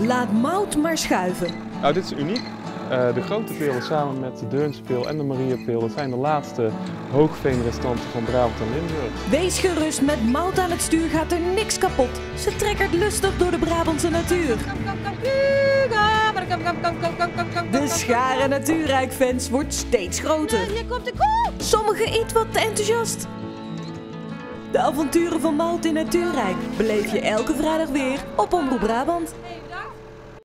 Laat Mout maar schuiven. Nou, dit is uniek. Uh, de grote peel samen met de Deurnse peel en de Mariapeel, dat zijn de laatste hoogveenrestanten van Brabant en Limburg. Wees gerust, met Mout aan het stuur gaat er niks kapot. Ze trekkert lustig door de Brabantse natuur. De schare natuurrijkfans wordt steeds groter. Hier komt de koe! Sommigen iets wat te enthousiast. De avonturen van Mout in Natuurrijk beleef je elke vrijdag weer op Omroep Brabant.